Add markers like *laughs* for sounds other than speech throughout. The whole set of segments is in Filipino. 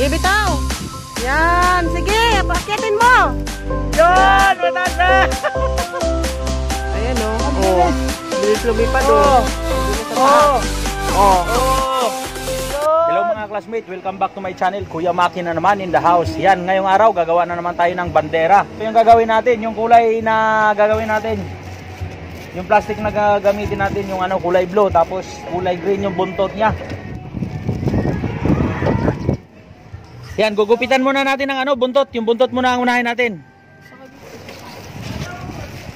Ibitaw. Yan. Sige, pakitin mo. Yun! Mataas *laughs* na! Ayan o. Oh. Bilis lumipad o. Oh. Oh. Oh. Oh! Hello mga classmates, welcome back to my channel. Kuya Maki na naman in the house. Yan, ngayong araw gagawa na naman tayo ng bandera. Ito yung gagawin natin, yung kulay na gagawin natin. Yung plastic na gagamitin natin, yung ano, kulay blue, tapos kulay green yung buntot niya. Yan, gugupitan muna natin ng ano, buntot. Yung buntot muna ang unahin natin.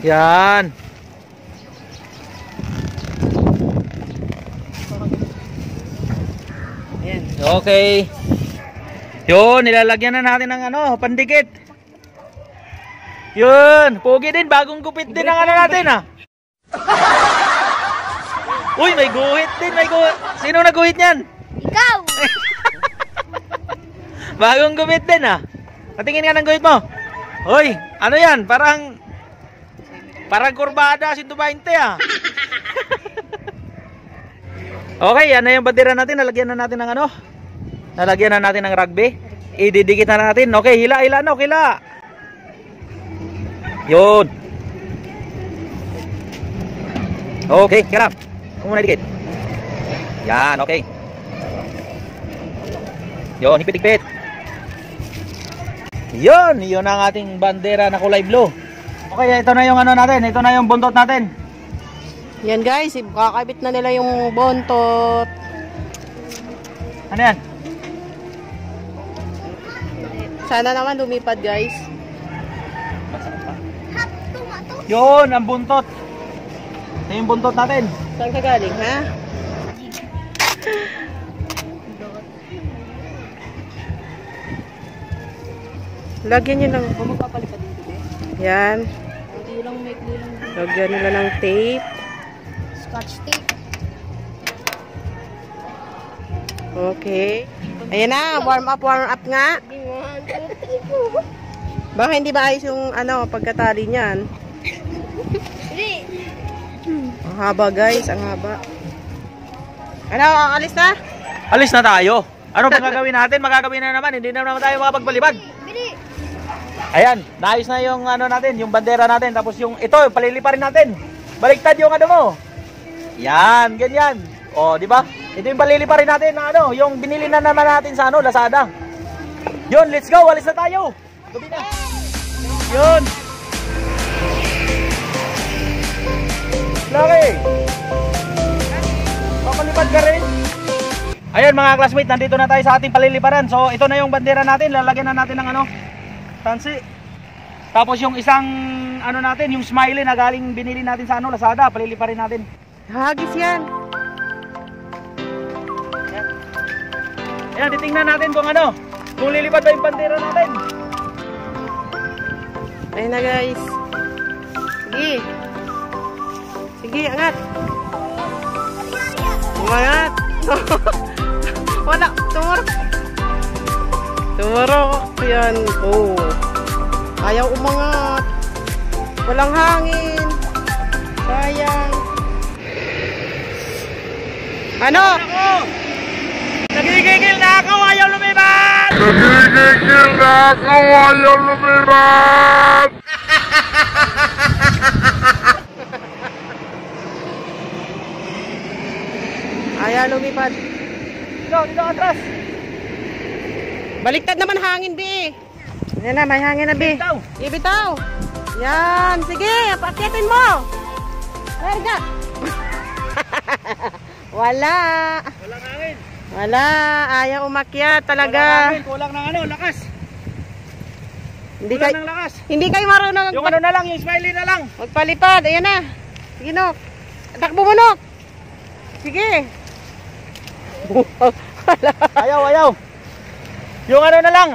Yan. Okay. Yun, nilalagyan na natin ng ano, pandikit. Yun, pogi din, bagong gupit din ang ano natin ah. Uy, may guhit din, may guhit. Sino naguhit niyan? Ikaw! *laughs* Bagong gupit din ah. Patingin nga ng guhit mo. Uy, ano yan? Parang parang kurbada 120 ah. *laughs* okay, yan na yung bandera natin. Nalagyan na natin ng ano? Nalagyan na natin ng rugby. Ididikit na natin. Okay, hila, hila, no, hila. Yun. Okay, hirap. Kung muna dikit. Yan, okay. Yun, hipit-hipit. Yun, yun ang ating bandera na kulay blue. Okay, ito na yung ano natin. Ito na yung buntot natin. Yan guys, kakabit na nila yung bontot. Ano yan? Sana naman lumipad guys. Yun, ang buntot. Ito yung buntot natin. Saan ka galing ha? Lagyan nyo lang. Kung magpapalipad dito eh. Yan. Hindi lang may lang Lagyan nila ng tape. scotch tape. Okay. Ayan na, warm up, warm up nga. Baka hindi ba ayos yung ano, pagkatali niyan. Ang haba guys, ang haba. Ano, alis na? Alis na tayo. Ano ba gagawin natin? Magagawin na naman. Hindi na naman tayo makapagbalibad. Ayan, naayos na yung ano natin, yung bandera natin. Tapos yung ito, paliliparin natin. Baliktad yung ano mo. Yan, ganyan. O, di ba? Ito yung paliliparin natin na ano, yung binili na naman natin sa ano, Lazada. Yun, let's go. Alis na tayo. Gabi na. Yun. Laki. Papalipad ka rin. Ayan mga classmates, nandito na tayo sa ating paliliparan. So, ito na yung bandera natin. Lalagyan na natin ng ano, tansi. Tapos yung isang ano natin, yung smiley na galing binili natin sa ano, Lazada, paliliparin natin. Hagis yan. Ayan, titingnan natin kung ano, kung lilipad ba yung bandera natin. Ayun na guys. Sige. Sige, angat. Umangat. *laughs* Wala, tumurok. Tumurok. Yan. Oh. Ayaw umangat. Walang hangin. Sayang. Ano? Nagigigil na ako, ayaw lumipad! Nagigigil na ako, ayaw lumipad! Ayaw lumipad. Dito, dito atras. Baliktad naman hangin, Bi. Yan na, may hangin na, Bi. Bitaw. Ibitaw. Yan. Sige, pakitin mo. Verga. *laughs* Wala. Walang hangin. Wala. Ayaw umakyat Walang talaga. hangin, kulang ng ano, lakas. Hindi Kulang kay ng lakas. hindi kayo marunong Yung ano na lang, yung smiley na lang. magpalipad. Ayan na. Sige, Nok. Takbo mo, Nok. Sige. *laughs* Ayaw, ayaw. Yung ano na lang.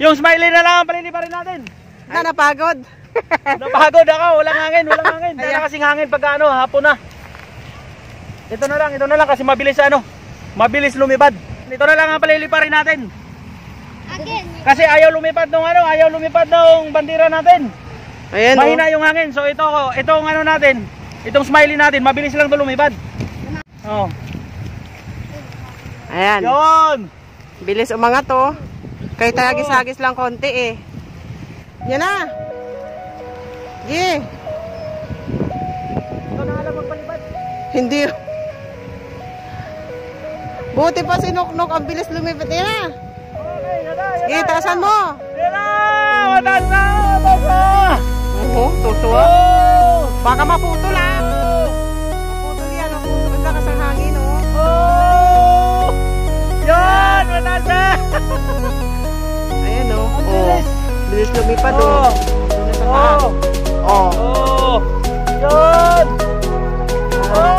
Yung smiley na lang ang paliliparin natin. na, napagod. *laughs* Napagod ako, walang hangin, walang *laughs* hangin. Wala Ayan. kasing hangin pagka ano, hapon na. Ito na lang, ito na lang kasi mabilis ano, mabilis lumipad. Ito na lang ang paliliparin natin. Again. Kasi ayaw lumipad nung ano, ayaw lumipad nung bandera natin. Ayan, oh. Mahina yung hangin. So ito, itong ano natin, itong smiley natin, mabilis lang 'to lumipad. Oh. Ayan. Yon. Bilis umangat to. Kahit tagis-agis lang konti eh. Yan na. Sige. Ikaw na alam magpalipad. Hindi. Buti pa si Noknok ang bilis lumipit. Yan na. Okay, yan na, Sige, taasan mo. Yan na! Mataas na! Na! Oo, tutuwa. Oh! Baka maputol ah. Oh. Oh. bilis. Lumipad oh. Oh! Sa Oh! taas. Oh. Oh! Oh!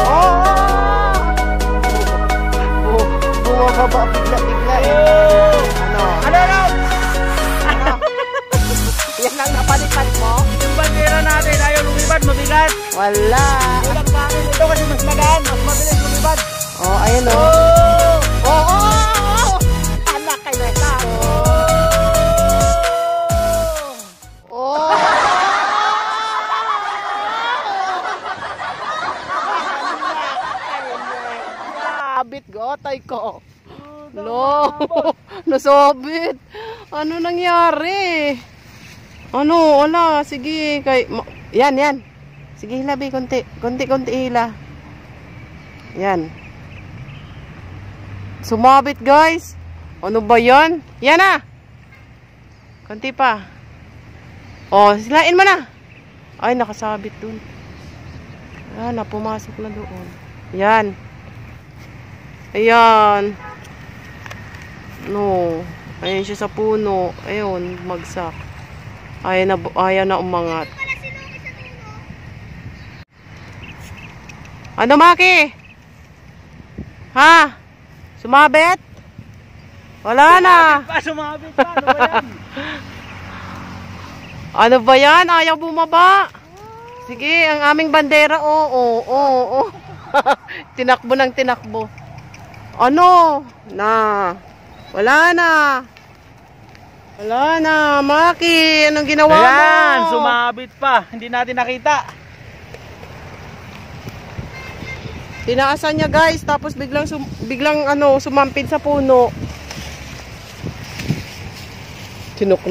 Oh. Bumababa bigla-bigla eh. Oh! Ano? Ano na? Ano? Yan lang napalipad mo? Yung bandera natin ayaw lumipad, mabigat. Wala. Kulang pa ito kasi mas magaan, mas mabilis lumipad. Oh, ayun oh. Oh! Gotay ko. Lo, *laughs* nasabit. Ano nangyari? Ano, wala. Sige, kay... Yan, yan. Sige, hilabi, konti. Konti, konti hila. Yan. Sumabit, guys. Ano ba yan? Yan na. Konti pa. Oh, silain mo na. Ay, nakasabit dun. Ah, pumasok na doon. Yan. Ayan. No. Ayan siya sa puno. Ayun, magsak. Ayaw na, ayaw na umangat. Ano, Maki? Ha? Sumabit? Wala na. Pa, sumabit pa. Ano ba yan? *laughs* Ano ba yan? Ayaw bumaba. Sige, ang aming bandera. Oo, oo. oo. *laughs* tinakbo ng tinakbo. Ano? Na. Wala na. Wala na. Maki, anong ginawa mo? Ayan, sumabit pa. Hindi natin nakita. Tinaasan niya guys, tapos biglang sum- biglang ano, sumampid sa puno. Tinok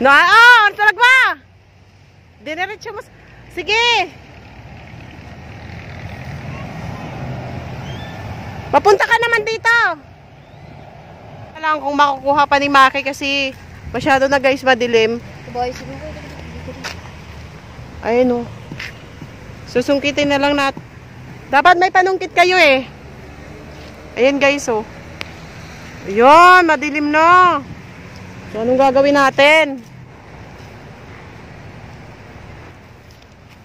na. Ah, ano talag ba? Dineretso mo. Sige. Papunta ka naman dito. Alam kung makukuha pa ni Maki kasi masyado na guys madilim. Ayun oh. Susungkitin na lang nat. Dapat may panungkit kayo eh. Ayan guys oh. Ayun, madilim na. So anong gagawin natin?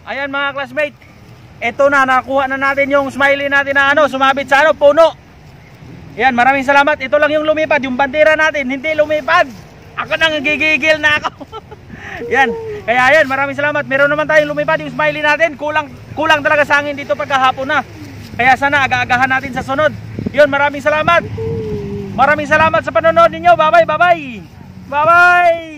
Ayan mga classmate. Ito na, nakuha na natin yung smiley natin na ano, sumabit sa ano, puno. Ayan, maraming salamat. Ito lang yung lumipad, yung bandera natin, hindi lumipad. Ako nang gigigil na ako. *laughs* yan. Kaya yan, maraming salamat. Meron naman tayong lumipad yung smiley natin. Kulang kulang talaga sa hangin dito pagkahapon na. Kaya sana aga-agahan natin sa sunod. Yun, maraming salamat. Maraming salamat sa panonood ninyo. Bye-bye, bye-bye. Bye-bye.